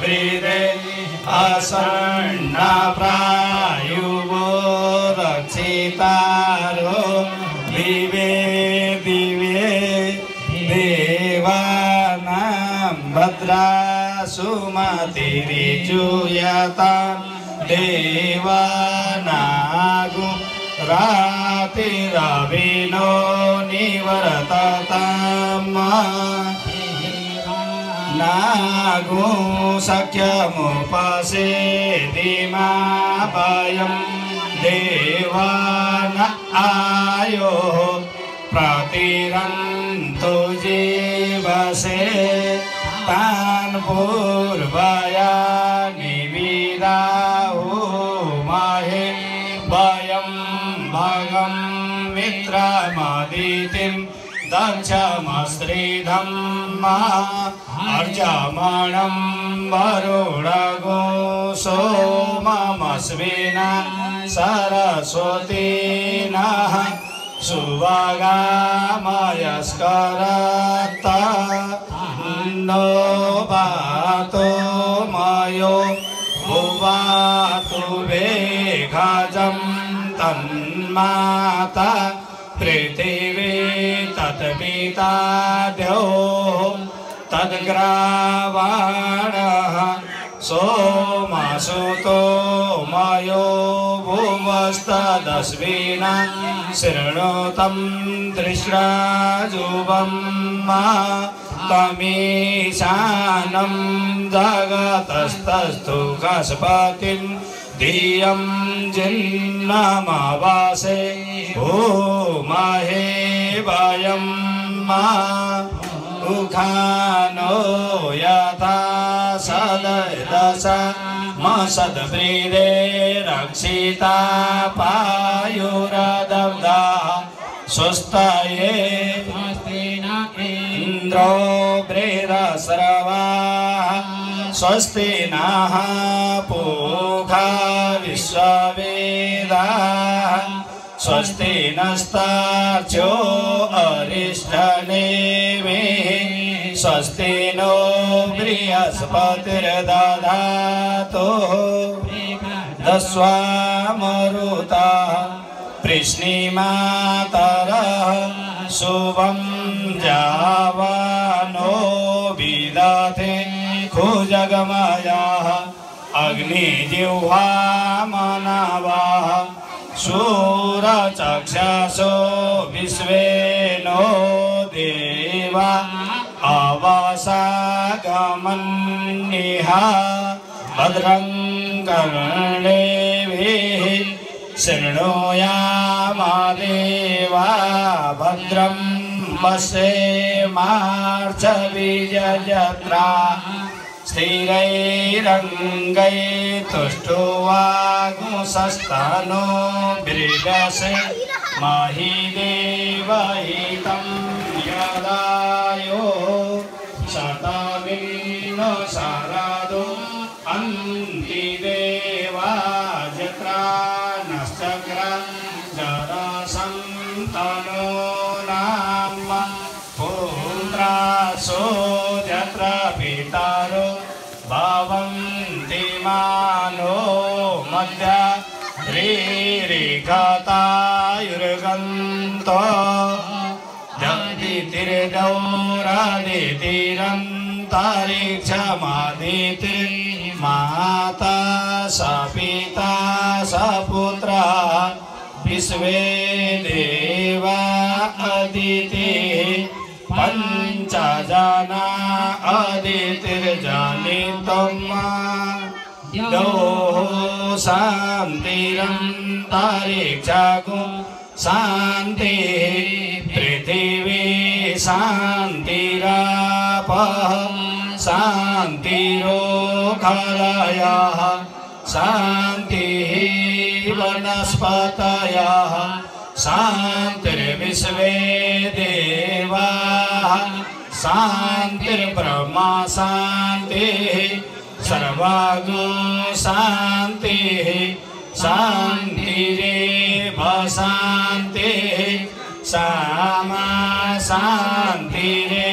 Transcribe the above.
ब्रीदे असण्णा प्रायुवो रक्षितारो दिवे दिवे देवानां भद्रा सुमतिरिचूयता देवानागु रातिरविनो निवर्तताम् नागो सख्यमुपसेदिमा वयं देवान आयो। प्रतिरन्तु जीवसे तान् पूर्वया निविदाहो महे। वयं भगं मित्रमदितिं दक्षमस्त्रिधं अर्जमणं वरुणगो सोममस्विना सरस्वतीनः सुवगामयस्करत्त नो वातो मयो भुवातु वेघजं तन्माता द्यो तद्ग्रावाणः सोमसुतो मयो भुवस्तदस्विना शृणोतं दृश्राजुवं तमीशानं जगतस्तस्तु कस्पतिं धियं जिन्नमवासे भूमहे वयं मा उखानो यथा सददश मसद्वृदे रक्षिता पायुरदब्धा। स्वस्तये इन्द्रो बृहस्रवाः। स्वस्ति नः पूखा विश्ववेदाः स्वस्ति अरिष्टनेमिः स्वस्ति नो बृहस्पतिर्दधातु। दस्वामरुता कृष्णीमातरः शुभं जावानो विदते खुजगमयाः अग्निजिह्वा मनवः शूरचक्षसो विश्वे नो देवा अवसागमन्निह भद्रं कर्णेभिः शृणोयामादेवा भद्रं वसेमार्चबीजयत्रा स्थिरैरङ्गै तुष्टुवागुंसस्तनो बिर्गसे महि देवहितं यदायो शतमिन्न शरदो अन्ति देवा जत्रा नश्चक्र जरसन्तनो नाम यत्र पितरो भवन्ति मानो मध्य ह्रीरिघतायुर्गन्तो जगदितिर्गौरादितिरन्तरिक्षमादितिर्माता स पिता स पुत्रः विश्वे देवा अदितिः पञ्चजना अदितिर्जनितम्। दोः शान्तिरन्तरिक्षगु शान्तिः पृथिवी शान्तिरापः। शान्तिरोखलयः शान्तिः वनस्पतयः शान्तिर्विश्वे देवाः शान्तिर्ब्रह्मा शान्तिः सर्वागो शान्तिः शान्तिरेव शान्तिः सामा शान्तिरे